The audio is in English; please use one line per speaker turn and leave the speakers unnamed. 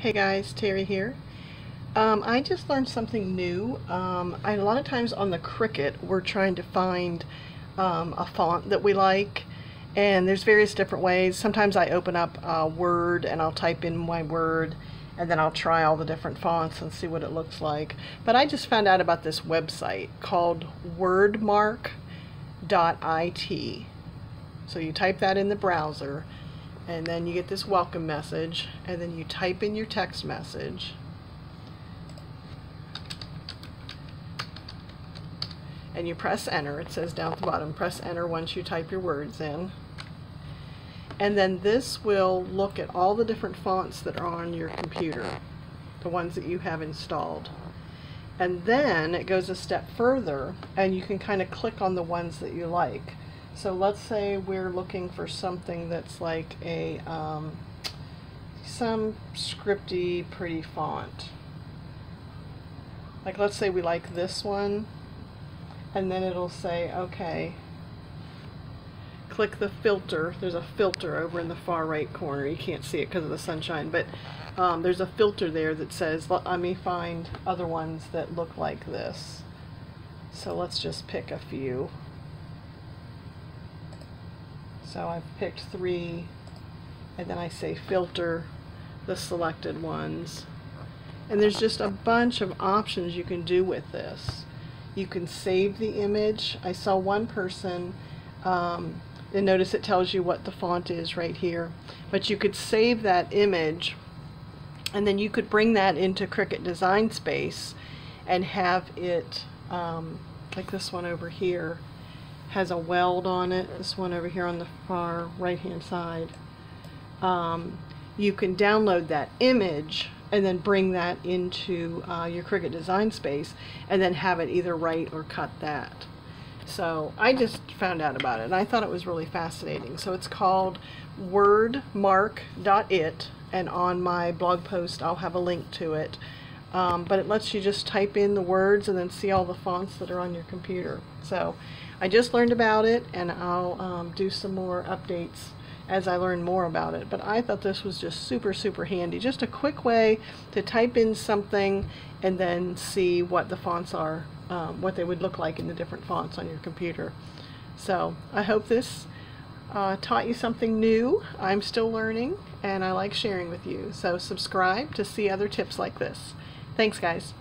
Hey guys, Terry here. Um, I just learned something new. Um, I, a lot of times on the Cricut we're trying to find um, a font that we like and there's various different ways. Sometimes I open up uh, Word and I'll type in my word and then I'll try all the different fonts and see what it looks like. But I just found out about this website called wordmark.it. So you type that in the browser and then you get this welcome message and then you type in your text message. And you press enter. It says down at the bottom press enter once you type your words in. And then this will look at all the different fonts that are on your computer the ones that you have installed. And then it goes a step further and you can kind of click on the ones that you like so let's say we're looking for something that's like a um, some scripty pretty font. Like let's say we like this one and then it'll say okay click the filter. There's a filter over in the far right corner. You can't see it because of the sunshine but um, there's a filter there that says let me find other ones that look like this. So let's just pick a few so I've picked three and then I say filter the selected ones. And there's just a bunch of options you can do with this. You can save the image. I saw one person, um, and notice it tells you what the font is right here. But you could save that image and then you could bring that into Cricut Design Space and have it, um, like this one over here, has a weld on it. This one over here on the far right hand side. Um, you can download that image and then bring that into uh, your Cricut design space and then have it either write or cut that. So I just found out about it and I thought it was really fascinating. So it's called wordmark.it and on my blog post I'll have a link to it. Um, but it lets you just type in the words and then see all the fonts that are on your computer. So I just learned about it and I'll um, do some more updates as I learn more about it. But I thought this was just super, super handy. Just a quick way to type in something and then see what the fonts are, um, what they would look like in the different fonts on your computer. So I hope this uh, taught you something new. I'm still learning and I like sharing with you. So subscribe to see other tips like this. Thanks, guys.